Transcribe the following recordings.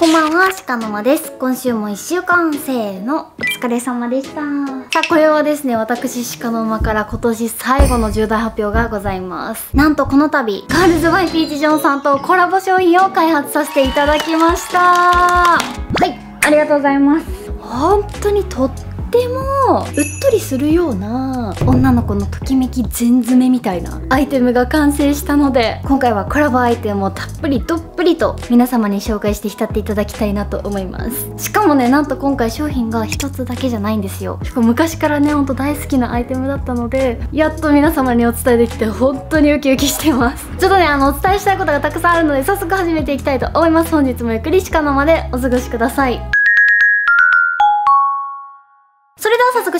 こんばんは、鹿の間です。今週も1週間、せーの、お疲れ様でした。さあ、これはですね、私、鹿の間から今年最後の重大発表がございます。なんとこの度、ガールズバイピーチジョンさんとコラボ商品を開発させていただきました。はい、ありがとうございます。本当にとってってもうっとりするような女の子のときめき全詰めみたいなアイテムが完成したので今回はコラボアイテムをたっぷりどっぷりと皆様に紹介して浸っていただきたいなと思います。しかもねなんと今回商品が1つだけじゃないんですよ。結構昔からねほんと大好きなアイテムだったのでやっと皆様にお伝えできて本当にウキウキしてます。ちょっとねあのお伝えしたいことがたくさんあるので早速始めていきたいと思います。本日もゆっくりしかのまでお過ごしください。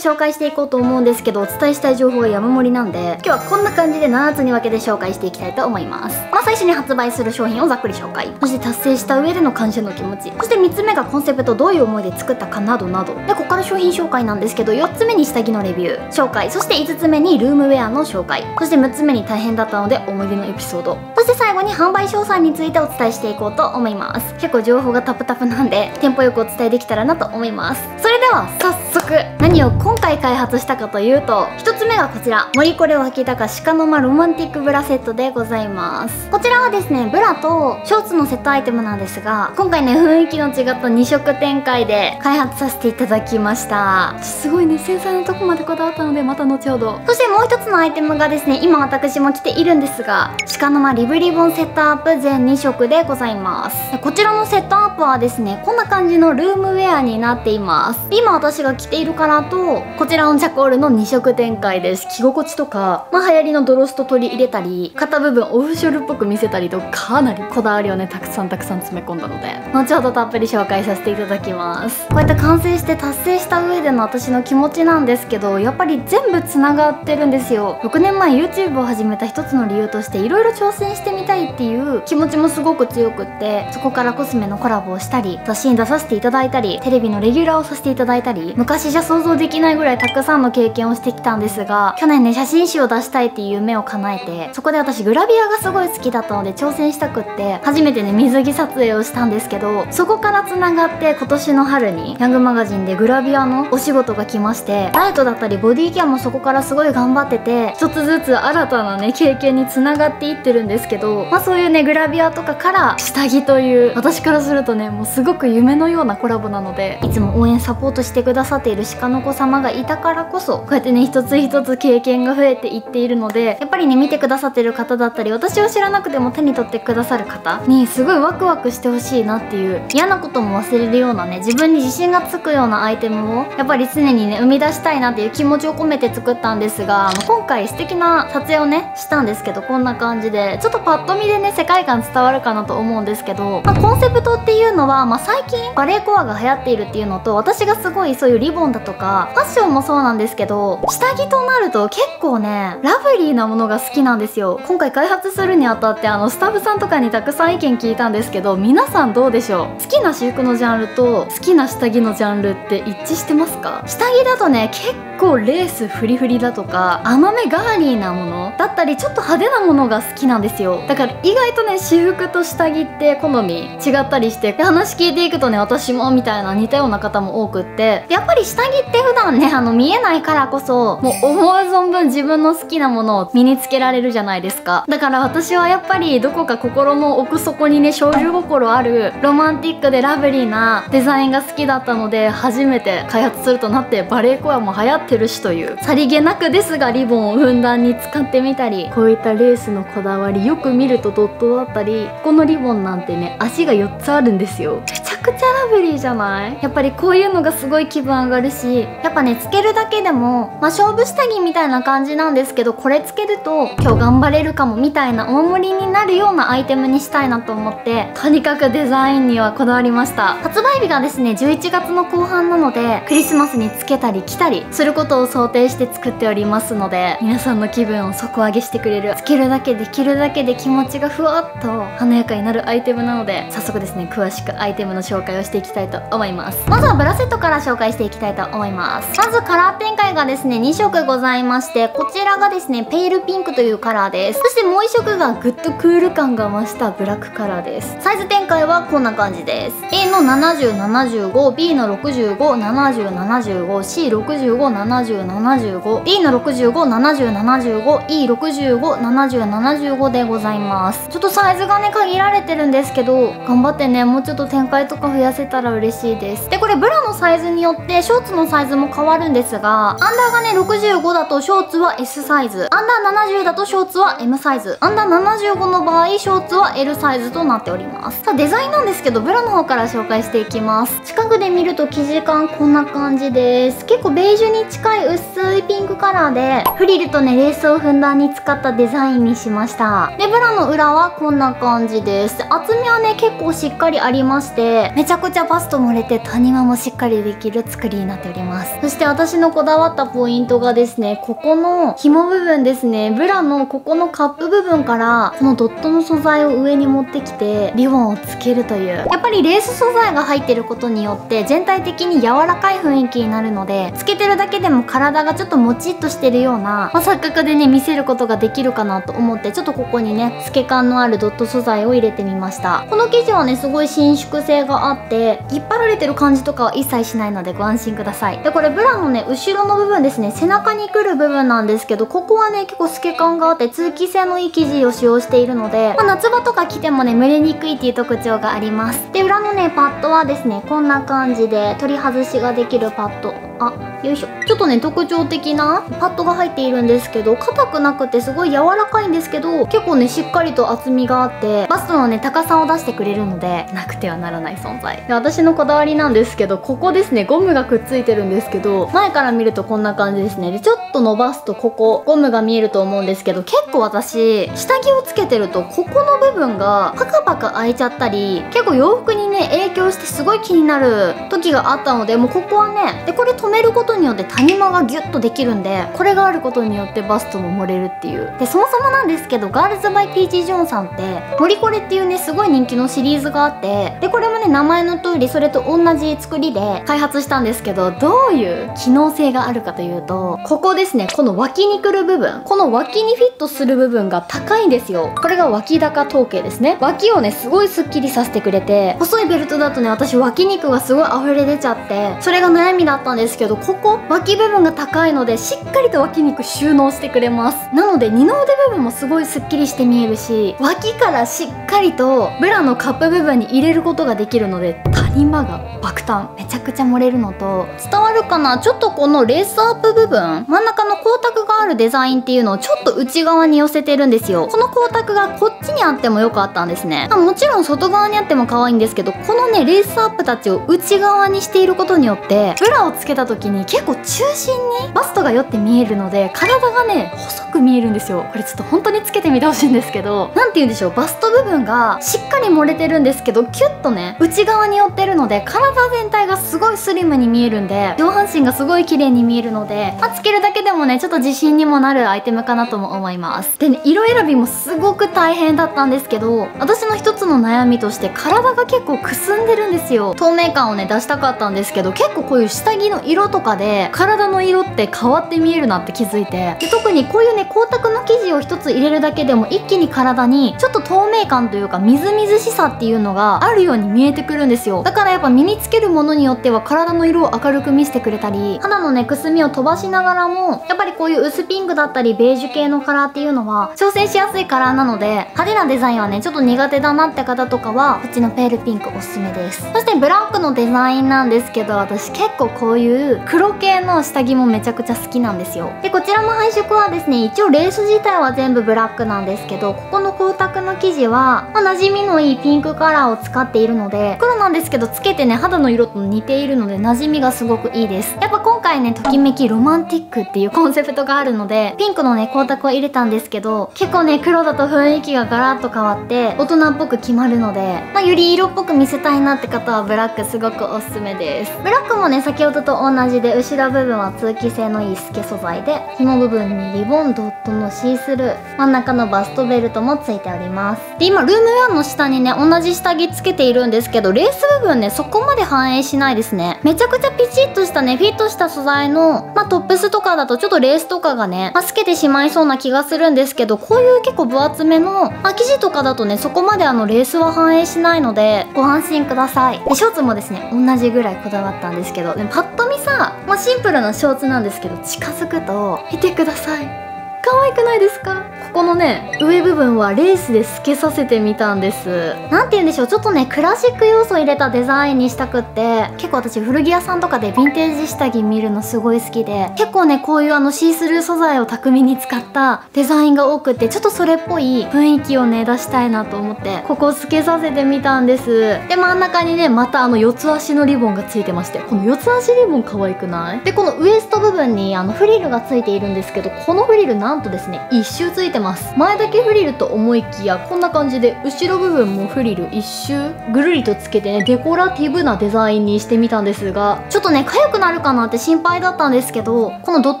紹介していこうと思うんですけどお伝えしたい情報が山盛りなんで今日はこんな感じで7つに分けて紹介していきたいと思います。まあ最初に発売する商品をざっくり紹介。そして達成した上での感謝の気持ち。そして3つ目がコンセプトどういう思いで作ったかなどなど。でここから商品紹介なんですけど4つ目に下着のレビュー。紹介。そして5つ目にルームウェアの紹介そして6つ目に大変だったので思い出のエピソード。そして最後に販売詳細についてお伝えしていこうと思います。結構情報がタプタプなんでテンポよくお伝えできたらなと思います。それでは早早速何を今回開発したかというと1つ目がこちら。森これ脇高鹿の間ロマンティックブラセットでございます。こちらはですねブラとショーツのセットアイテムなんですが今回ね雰囲気の違った2色展開で開発させていただきました。すごいね繊細なとこまでこだわったのでまた後ほど。そしてもう1つのアイテムがですね今私も着ているんですが鹿の間リブリボンセットアップ全2色でございます。こちらのセットアップはですねこんな感じのルームウェアになっています。今私が着ているからとこちらのチャコールの2色展開です。着心地とか、まあ、流行りのドロスト取り入れたり肩部分オフショルっぽく見せたりとかなりこだわりをねたくさんたくさん詰め込んだので後ほどたっぷり紹介させていただきます。こうやって完成して達成した上での私の気持ちなんですけどやっぱり全部つながってるんですよ。6年前 YouTube を始めた一つの理由としていろいろ挑戦してみたいっていう気持ちもすごく強くってそこからコスメのコラボをしたり雑誌に出させていただいたりテレビのレギュラーをさせていただいたり昔じゃ想像できないぐらいたくさんさんの経験をしてきたんですが去年ね写真集を出したいっていう夢を叶えてそこで私グラビアがすごい好きだったので挑戦したくって初めてね水着撮影をしたんですけどそこからつながって今年の春にヤングマガジンでグラビアのお仕事が来ましてダイエットだったりボディケアもそこからすごい頑張ってて一つずつ新たなね経験につながっていってるんですけどまあそういうねグラビアとかから下着という私からするとねもうすごく夢のようなコラボなのでいつも応援サポートしてくださっている鹿の子様がいたからこそこうやってね一つ一つ経験が増えていっているのでやっぱりね見てくださってる方だったり私を知らなくても手に取ってくださる方にすごいワクワクしてほしいなっていう嫌なことも忘れるようなね自分に自信がつくようなアイテムをやっぱり常にね生み出したいなっていう気持ちを込めて作ったんですが今回素敵な撮影をねしたんですけどこんな感じでちょっとパッと見でね世界観伝わるかなと思うんですけど、まあ、コンセプトっていうのは、まあ、最近バレエコアが流行っているっていうのと私がすごいそういうリボンだとかファッションもそうなんですけど下着となると結構ねラブリーなものが好きなんですよ。今回開発するにあたってあのスタッフさんとかにたくさん意見聞いたんですけど皆さんどうでしょう？好きな私服のジャンルと好きな下着のジャンルって一致してますか？下着だとね結構レースフリフリだとか甘めガーリーなものだったりちょっと派手なものが好きなんですよ。だから意外とね私服と下着って好み違ったりして話聞いていくとね私もみたいな似たような方も多くってやっぱり下着って普段ねあの見えないからこそもう思う存分自分の好きなものを身につけられるじゃないですか。だから私はやっぱりどこか心の奥底にね少女心あるロマンティックでラブリーなデザインが好きだったので初めて開発するとなってバレエコアも流行ってるしというさりげなくですがリボンをふんだんに使ってみたりこういったレースのこだわりよく見るとドットだったりこのリボンなんてね足が4つあるんですよ。くちゃラブリーじゃない？やっぱりこういうのがすごい気分上がるしやっぱねつけるだけでもまあ勝負下着みたいな感じなんですけどこれつけると今日頑張れるかもみたいなお守りになるようなアイテムにしたいなと思ってとにかくデザインにはこだわりました。発売日がですね11月の後半なのでクリスマスにつけたり着たりすることを想定して作っておりますので皆さんの気分を底上げしてくれるつけるだけで着るだけで気持ちがふわっと華やかになるアイテムなので早速ですね詳しくアイテムの紹介をしていきたいと思います。まずはブラセットから紹介していきたいと思います。まずカラー展開がですね2色ございましてこちらがですねペールピンクというカラーです。そしてもう1色がグッとクール感が増したブラックカラーです。サイズ展開はこんな感じです。A の 7075B の 657075C657075D の 657075E657075 でございます。ちょっとサイズがね限られてるんですけど頑張ってねもうちょっと展開とか増やせたら嬉しいです。でこれブラのサイズによってショーツのサイズも変わるんですがアンダーがね65だとショーツは S サイズ。アンダー70だとショーツは M サイズ。アンダー75の場合ショーツは L サイズとなっております。さあデザインなんですけどブラの方から紹介していきます。近くで見ると生地感こんな感じです。結構ベージュに近い薄いピンクカラーでフリルとねレースをふんだんに使ったデザインにしました。でブラの裏はこんな感じです。厚みはね結構しっかりありましてめちゃくちゃバスト漏れて谷間もしっかりできる作りになっております。そして私のこだわったポイントがですねここの紐部分ですね。ブラのここのカップ部分からこのドットの素材を上に持ってきてリボンをつけるという。やっぱりレース素材が入ってることによって全体的に柔らかい雰囲気になるのでつけてるだけでも体がちょっともちっとしてるような、まあ、錯覚でね見せることができるかなと思ってちょっとここにね透け感のあるドット素材を入れてみました。この生地はねすごい伸縮性があって引っ張られてる感じとかは一切しないのでご安心ください。でこれブラのね後ろの部分ですね。背中に来る部分なんですけどここはね結構透け感があって通気性のいい生地を使用しているので、まあ、夏場とか着てもね蒸れにくいっていう特徴があります。で裏のねパッドはですねこんな感じで取り外しができるパッド。あよいしょ。ちょっとね特徴的なパッドが入っているんですけど硬くなくてすごい柔らかいんですけど結構ねしっかりと厚みがあってバストのね高さを出してくれるのでなくてはならない存在。で私のこだわりなんですけどここですねゴムがくっついてるんですけど前から見るとこんな感じですね。でちょっと伸ばすとここゴムが見えると思うんですけど結構私下着をつけてるとここの部分がパカパカ開いちゃったり結構洋服にね影響してすごい気になる時があったのでもうここはねでこれ止めることによって谷間がギュッとできるんでこれがあることによってバストも盛れるっていう。でそもそもなんですけどガールズバイピーチ・ジョンさんってモリコレっていうねすごい人気のシリーズがあってでこれもね名前の通りそれと同じ作りで開発したんですけどどういう機能性があるかというとここですねこの脇に来る部分この脇にフィットする部分が高いんですよ。これが脇高統計ですね。脇をねすごいスッキリさせてくれて細いベルトだとね私脇肉がすごい溢れ出ちゃってそれが悩みだったんですけどここ脇部分が高いのでしっかりと脇肉収納してくれます。なので二の腕部分もすごいスッキリして見えるし脇からしっかりとブラのカップ部分に入れることができるので谷間が爆誕めちゃくちゃ漏れるのと伝わるかな？ちょっとこのレースアップ部分真ん中の光沢があるデザインっていうのをちょっと内側に寄せてるんですよ。この光沢がこっちにあってもよかったんですね。もちろん外側にあっても可愛いんですけどこのねレースアップたちを内側にしていることによってブラをつけた時に結構中心にバストが寄って見えるので体がね細く見えるんですよ。これちょっと本当につけてみてほしいんですけど何て言うんでしょう？バスト部分がしっかり漏れてるんですけどキュッとね内側に寄ってるので体全体がすごいスリムに見えるんで上半身がすごい綺麗に見えるので、まあ、つけるだけでもねちょっと自信にもなるアイテムかなとも思います。でね色選びもすごく大変だったんですけど私の一つの悩みとして体が結構くすんでるんですよ。透明感をね出したかったんですけど結構こういう下着の色とかで体の色って変わって見えるなって気づいてで特にこういうね光沢の生地を一つ入れるだけでも一気に体にちょっと透明感というかみずみずしさっていうのがあるように見えてくるんですよ。だからやっぱ身につけるものによっては体の色を明るく見せてくれたり肌のねくすみを飛ばしながらもやっぱりこういう薄ピンクだったりベージュ系のカラーっていうのは挑戦しやすいカラーなので派手なデザインはねちょっと苦手だなって方とかはこっちのペールピンクおすすめです。そしてブラックのデザインなんですけど私結構こういう黒系の下着もめちゃくちゃ好きなんですよ。でこちらも配色はですね一応レース自体は全部ブラックなんですけどここの光沢の生地は、まあ、馴染みのいいピンクカラーを使っているので黒なんですけどつけてね肌の色と似ているので馴染みがすごくいいです。やっぱ今回ねときめきロマンティックっていうコンセプトがあるのでピンクのね光沢を入れたんですけど結構ね黒だと雰囲気がガラッと変わって大人っぽく決まるので、まあ、より色っぽく見せたいなって方はブラックすごくおすすめです。ブラックもね先ほどと同じで後ろ部分は通気性のいい透け素材で紐部分にリボンドットのシースルー真ん中のバストベルトもついております。で今ルームウェアの下にね同じ下着つけているんですけどレース部分ねそこまで反映しないですね。めちゃくちゃピチッとしたねフィットした素材のまあ、トップスとかだとちょっとレースとかがね、まあ、透けてしまいそうな気がするんですけどこういう結構分厚めの、まあ、生地とかだとねそこまであのレースは反映しないのでご安心ください。でショーツもですね同じぐらいこだわったんですけどでパッと見さ、まあ、シンプルなショーツなんですけど近づくと見てください。可愛くないですか？ここのね上部分はレースで透けさせてみたんです。何て言うんでしょう？ちょっとねクラシック要素を入れたデザインにしたくって。結構私古着屋さんとかでヴィンテージ下着見るのすごい好きで。結構ねこういうあのシースルー素材を巧みに使ったデザインが多くってちょっとそれっぽい雰囲気をね出したいなと思ってここ透けさせてみたんです。で真ん中にねまたあの四つ足のリボンがついてましてこの四つ足リボン可愛くない？でこのウエスト部分にあのフリルがついているんですけどこのフリルなんとですね一周ついてます。前だけフリルと思いきやこんな感じで後ろ部分もフリル一周ぐるりとつけてねデコラティブなデザインにしてみたんですがちょっとね痒くなるかなって心配だったんですけどこのドッ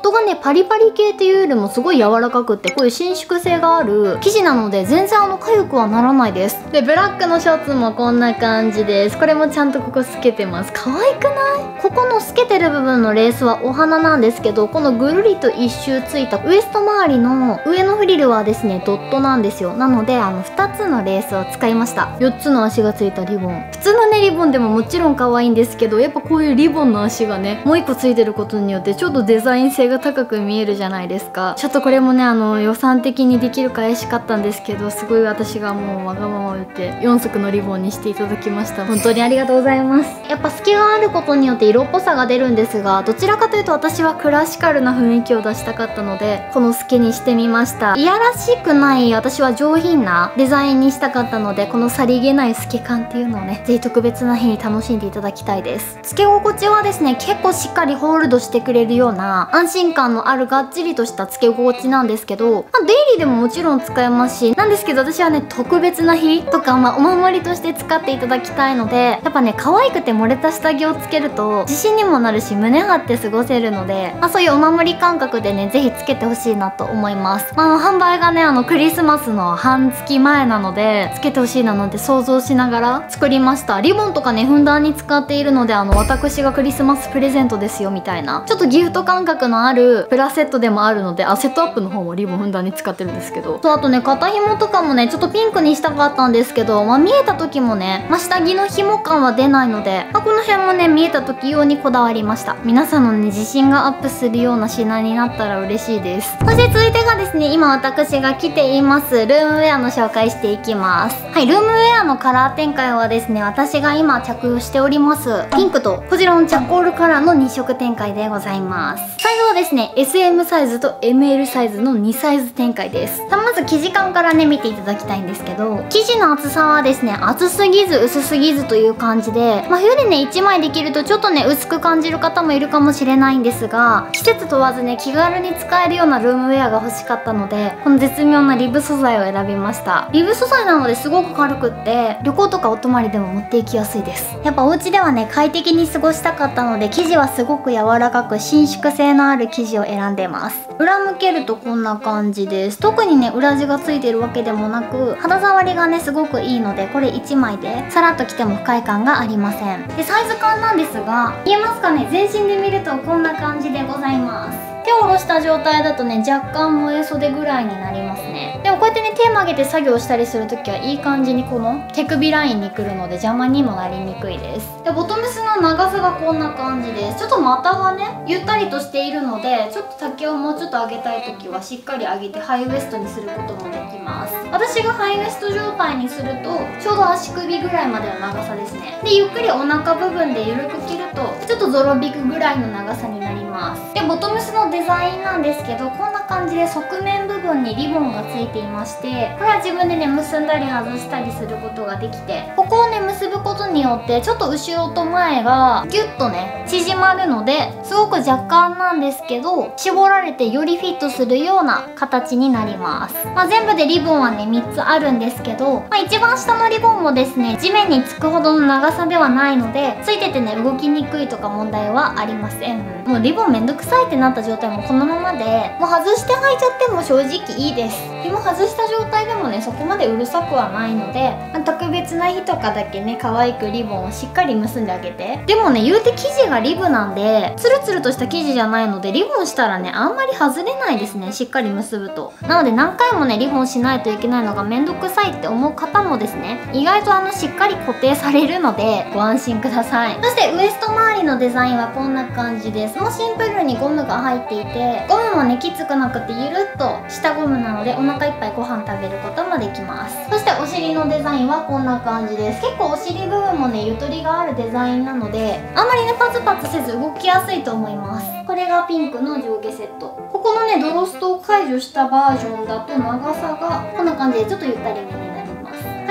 トがねパリパリ系っていうよりもすごい柔らかくってこういう伸縮性がある生地なので全然あの痒くはならないです。でブラックのショーツもこんな感じです。これもちゃんとここ透けてます。可愛くない？ここの透けてる部分のレースはお花なんですけどこのぐるりと一周ついたウエスト周りの上のフリルはですねドットなんですよ。なのであの2つのレースを使いました。4つの足がついたリボン。普通のねリボンでももちろん可愛いんですけどやっぱこういうリボンの足がねもう1個ついてることによってちょっとデザイン性が高く見えるじゃないですか。ちょっとこれもねあの予算的にできるか怪しかったんですけどすごい私がもうわがままを言って4足のリボンにしていただきました。本当にありがとうございます。やっぱ隙があることによって色っぽさが出るんですがどちらかというと私はクラシカルな雰囲気を出したかったのでこの透けにしてみました。いやらしくない私は上品なデザインにしたかったのでこのさりげない透け感っていうのをねぜひ特別な日に楽しんでいただきたいです。つけ心地はですね結構しっかりホールドしてくれるような安心感のあるがっちりとしたつけ心地なんですけど、まあ、デイリーでももちろん使えますしなんですけど私はね特別な日とか、まあ、お守りとして使っていただきたいのでやっぱね可愛くて漏れた下着をつけると自信にもなるし胸張って過ごせるので、まあ、そういうお守り感覚でねぜひつけてほしいなとと思います、まあ、の販売がねあのクリスマスの半月前なのでつけてほしいなので想像しながら作りました。リボンとかねふんだんに使っているのであの私がクリスマスプレゼントですよみたいなちょっとギフト感覚のあるプラセットでもあるのであセットアップの方もリボンふんだんに使ってるんですけど。そうあとね肩紐とかもねちょっとピンクにしたかったんですけどまあ見えた時もね、まあ、下着の紐感は出ないので、まあ、この辺もね見えた時用にこだわりました。皆さんのね自信がアップするような品になったら嬉しいです。そして続いてがですね今私が着ていますルームウェアの紹介していきます。はいルームウェアのカラー展開はですね私が今着用しておりますピンクとこちらのチャコールカラーの2色展開でございます。サイズはですね SM サイズと ML サイズの2サイズ展開です。さまず生地感からね見ていただきたいんですけど生地の厚さはですね厚すぎず薄すぎずという感じでまあ冬でね1枚できるとちょっとね薄く感じる方もいるかもしれないんですが季節問わずね気軽に使えるようなルームウェアアが欲しかったのでこの絶妙なリブ素材を選びました。リブ素材なのですごく軽くって旅行とかお泊まりでも持っていきやすいです。やっぱお家ではね快適に過ごしたかったので生地はすごく柔らかく伸縮性のある生地を選んでます。裏向けるとこんな感じです。特にね裏地がついてるわけでもなく肌触りがねすごくいいのでこれ1枚でさらっと着ても不快感がありません。でサイズ感なんですが見えますかね？全身で見るとこんな感じでございます。手を下ろした状態だとね若干萌え袖ぐらいになりますね。でもこうやってね手曲げて作業したりするときはいい感じにこの手首ラインにくるので邪魔にもなりにくいです。でボトムスの長さがこんな感じです。ちょっと股がねゆったりとしているのでちょっと丈をもうちょっと上げたい時はしっかり上げてハイウエストにすることもできます。私がハイウエスト状態にするとちょうど足首ぐらいまでの長さですね。でゆっくりお腹部分で緩く切るとちょっとゾロビクぐらいの長さになります。でボトムスのデザ材なんですけどこんな感じで側面部分にリボンがついていましてこれは自分でね結んだり外したりすることができてここをね結ぶことによってちょっと後ろと前がギュッとね縮まるのですごく若干なんですけど絞られてよりフィットするような形になります。まあ、全部でリボンはね3つあるんですけど、まあ、一番下のリボンもですね地面につくほどの長さではないのでついててね動きにくいとか問題はありません。もうリボンめんどくさいってなった状態もこのままでもう外して履いちゃっても正直いいです。紐外した状態でもねそこまでうるさくはないので、ま、特別な日とかだけね可愛くリボンをしっかり結んであげて。でもね言うて生地がリブなんでツルツルとした生地じゃないのでリボンしたらねあんまり外れないですねしっかり結ぶと。なので何回もねリボンしないといけないのがめんどくさいって思う方もですね意外とあのしっかり固定されるのでご安心ください。そしてウエスト周りのデザインはこんな感じです。もうシンプルにゴムが入っていてゴムもねきつくなくてゆるっとしたゴムなのでお腹いっぱいご飯食べることもできます。そしてお尻のデザインはこんな感じです。結構お尻部分もねゆとりがあるデザインなのであまりねパツパツせず動きやすいと思います。これがピンクの上下セット。ここのねドロストを解除したバージョンだと長さがこんな感じでちょっとゆったり。めに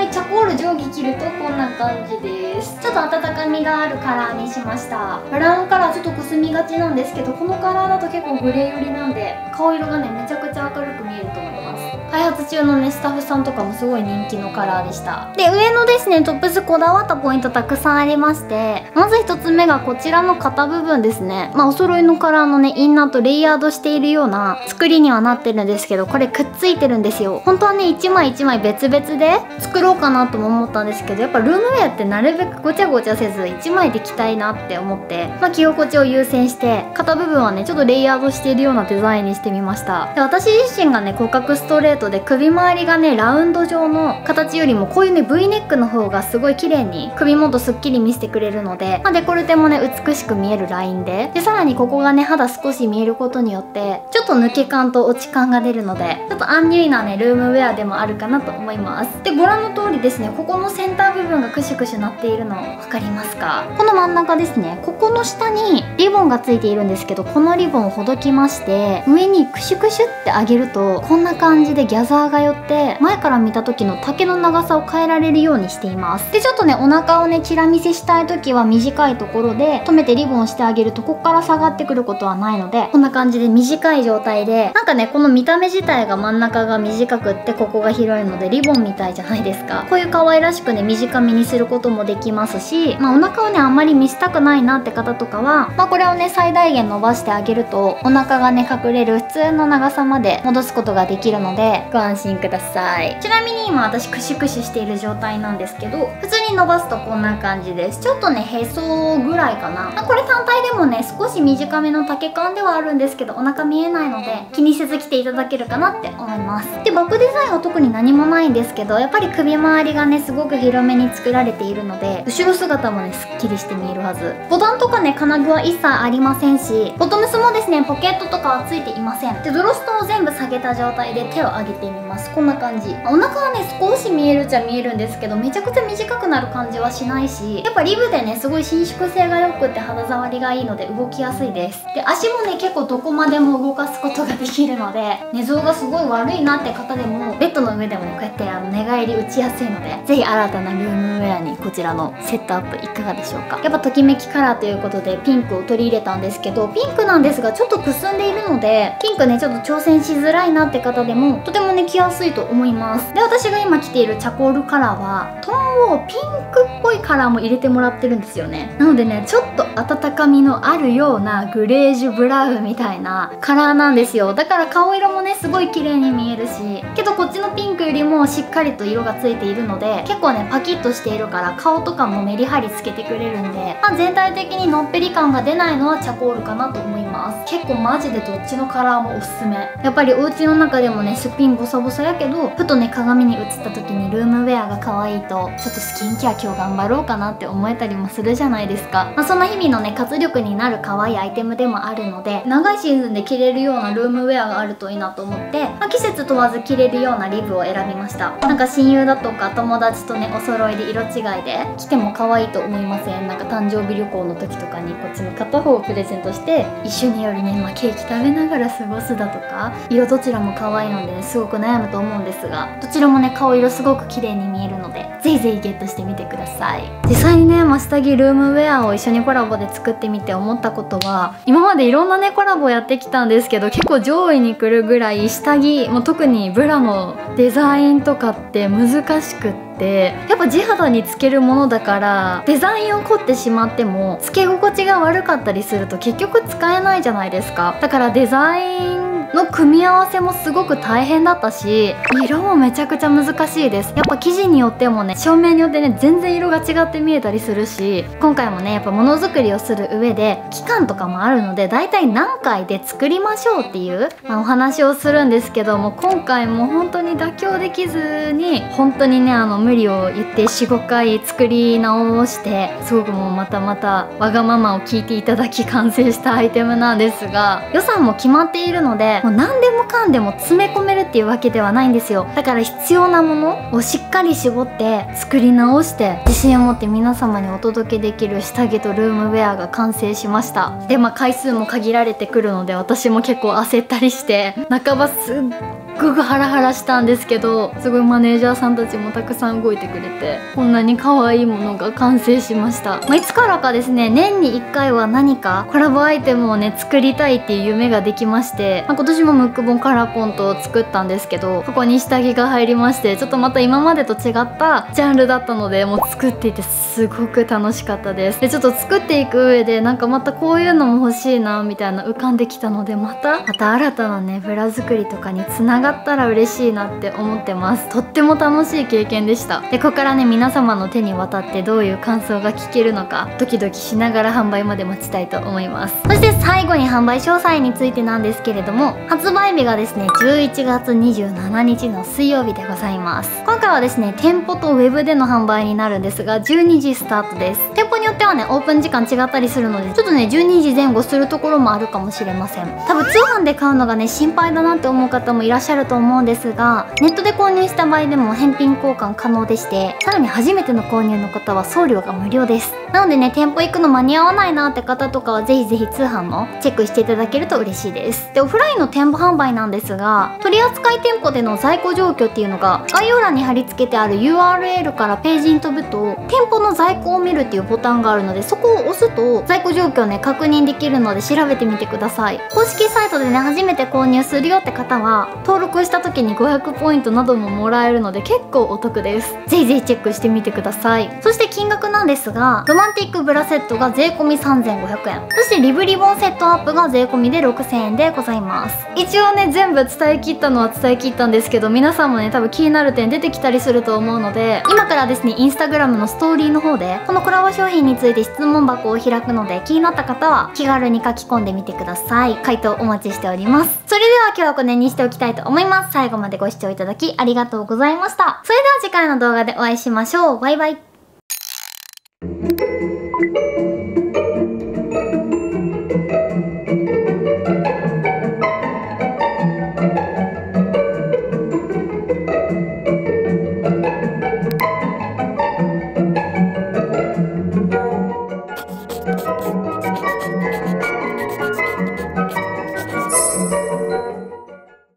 はいチャコール上下切るとこんな感じです。ちょっと温かみがあるカラーにしました。ブラウンカラーちょっとくすみがちなんですけどこのカラーだと結構グレー寄りなんで顔色がねめちゃくちゃ明るく見えると思います。開発中のねスタッフさんとかもすごい人気のカラーでした。で上のですねトップスこだわったポイントたくさんありましてまず1つ目がこちらの肩部分ですね。まあお揃いのカラーのねインナーとレイヤードしているような作りにはなってるんですけどこれくっついてるんですよ。本当はね1枚1枚別々で作ろうかなとも思ったんですけどやっぱルームウェアってなるべくごちゃごちゃせず1枚で着たいなって思ってまあ着心地を優先して肩部分はねちょっとレイヤードしているようなデザインにしてみました。で私自身がね骨格ストレートで首周りりがねラウンド状の形よりもこういうね V ネックの方がすごい綺麗に首元すっきり見せてくれるので、まあ、デコルテもね美しく見えるラインででさらにここがね肌少し見えることによってちょっと抜け感と落ち感が出るのでちょっとアンニュイなねルームウェアでもあるかなと思います。でご覧の通りですねここのセンター部分がクシュクシュなっているの分かりますか？この真ん中ですねここの下にリボンがついているんですけどこのリボンをほどきまして上にクシュクシュって上げるとこんな感じでギャザーが寄って前から見た時の丈の長さを変えられるようにしています。でちょっとねお腹をねチラ見せしたい時は短いところで止めてリボンしてあげるとここから下がってくることはないのでこんな感じで短い状態でなんかねこの見た目自体が真ん中が短くってここが広いのでリボンみたいじゃないですか。こういう可愛らしくね短めにすることもできますし、まあ、お腹をねあんまり見せたくないなって方とかは、まあ、これをね最大限伸ばしてあげるとお腹がね隠れる普通の長さまで戻すことができるのでご安心ください。ちなみに今私クシクシしている状態なんですけど普通に伸ばすとこんな感じです。ちょっとねへそぐらいかな。これ単体でもね少し短めの丈感ではあるんですけどお腹見えないので気にせず着ていただけるかなって思います。でバックデザインは特に何もないんですけどやっぱり首周りがねすごく広めに作られているので後ろ姿もねすっきりして見えるはず。ボタンとかね金具は一切ありませんしボトムスもですねポケットとかはついていません。でドロストを全部下げた状態で手を上げてみます。こんな感じ。お腹はね少し見えるっちゃ見えるんですけどめちゃくちゃ短くなる感じはしないしやっぱリブでねすごい伸縮性が良くて肌触りがいいので動きやすいです。で足もね結構どこまでも動かすことができるので寝相がすごい悪いなって方でもベッドの上でもこうやってあの寝返り打ちやすいのでぜひ新たなルームウェアにこちらのセットアップいかがでしょうか。やっぱときめきカラーということでピンクを取り入れたんですけどピンクなんですがちょっとくすんでいるのでピンクねちょっと挑戦しづらいなって方でもとてももね着やすいと思います。で私が今着ているチャコールカラーはトーンをピンクっぽいカラーも入れてもらってるんですよね。なのでねちょっと温かみのあるようなグレージュブラウンみたいなカラーなんですよ。だから顔色もねすごい綺麗に見えるしけどこっちのピンクよりもしっかりと色がついているので結構ねパキッとしているから顔とかもメリハリつけてくれるんで、まあ、全体的にのっぺり感が出ないのはチャコールかなと思います。結構マジでどっちのカラーもおすすめ。やっぱりお家の中でもねすっぴんボサボサやけどふとね鏡に映った時にルームウェアが可愛いとちょっとスキンケア今日頑張ろうかなって思えたりもするじゃないですか、まあ、そんな日々のね活力になる可愛いアイテムでもあるので長いシーズンで着れるようなルームウェアがあるといいなと思って、まあ、季節問わず着れるようなリブを選びました。なんか親友だとか友達とねお揃いで色違いで着ても可愛いと思いません。なんか誕生日旅行の時とかにこっちの片方をプレゼントして一緒によりね、まあ、ケーキ食べながら過ごすだとか色どちらも可愛いので、ね、すごく悩むと思うんですがどちらもね顔色すごく綺麗に見えるのでぜひぜひゲットしてみてください。実際にねマスタギルームウェアを一緒にコラボで作ってみて思ったことは今までいろんなねコラボやってきたんですけど結構上位に来るぐらい下着も特にブラのデザインとかって難しくってやっぱ地肌につけるものだからデザインを凝ってしまってもつけ心地が悪かったりすると結局使えないじゃないですか。だからデザインの組み合わせもすごく大変だったし色もめちゃくちゃ難しいです。やっぱ生地によってもね照明によってね全然色が違って見えたりするし今回もねやっぱものづくりをする上で期間とかもあるのでだいたい何回で作りましょうっていう、まあ、お話をするんですけども今回も本当に妥協できずに本当にねあの無理を言って45回作り直してすごくもうまたまたわがままを聞いていただき完成したアイテムなんですが予算も決まっているのでもう何でもかんでも詰め込めるっていうわけではないんですよ。だから必要なものをしっかり絞って作り直して自信を持って皆様にお届けできる下着とルームウェアが完成しました。でまあ回数も限られてくるので私も結構焦ったりして半ばすっごくハラハラしたんですけどすごいマネージャーさんたちもたくさん動いてくれてこんなに可愛いものが完成しました、まあ、いつからかですね年に1回は何かコラボアイテムをね作りたいっていう夢ができまして、まあ、今年もムックボンカラコントを作ったんですけどここに下着が入りましてちょっとまた今までと違ったジャンルだったのでもう作っていてすごく楽しかったです。でちょっと作っていく上でなんかまたこういうのも欲しいなみたいな浮かんできたのでまたまた新たなねブラ作りとかにつながったら嬉しいなって思ってます。とっても楽しい経験でした。でここからね皆様の手に渡ってどういう感想が聞けるのかドキドキしながら販売まで待ちたいと思います。そして最後に販売詳細についてなんですけれども発売日がですね11月27日の水曜日でございます。今回はですね店舗とウェブでの販売になるんですが12時スタートです。店舗によってはねオープン時間違ったりするのでちょっとね12時前後するところもあるかもしれません。多分通販で買うのがね心配だなって思う方もいらっしゃると思うんですがネットで購入した場合でも返品交換可能でしてさらに初めての購入の方は送料が無料です。なのでね店舗行くの間に合わないなって方とかはぜひぜひ通販もチェックしていただけると嬉しいです。でオフラインの店舗販売なんですが取扱店舗での在庫状況っていうのが概要欄に貼り付けてある URL からページに飛ぶと店舗の在庫を見るっていうボタンがあるのでそこを押すと在庫状況ね確認できるので調べてみてください。公式サイトでね初めて購入するよって方は登録登録した時に500ポイントなどももらえるので結構お得です。ぜひぜひチェックしてみてください。そして金額なんですがロマンティックブラセットが税込3500円。そしてリブリボンセットアップが税込で6000円でございます。一応ね全部伝えきったのは伝えきったんですけど皆さんもね多分気になる点出てきたりすると思うので今からですねインスタグラムのストーリーの方でこのコラボ商品について質問箱を開くので気になった方は気軽に書き込んでみてください。回答お待ちしております。それでは今日はこの辺にしておきたいと思います。最後までご視聴いただきありがとうございました。それでは次回の動画でお会いしましょう。バイバイ。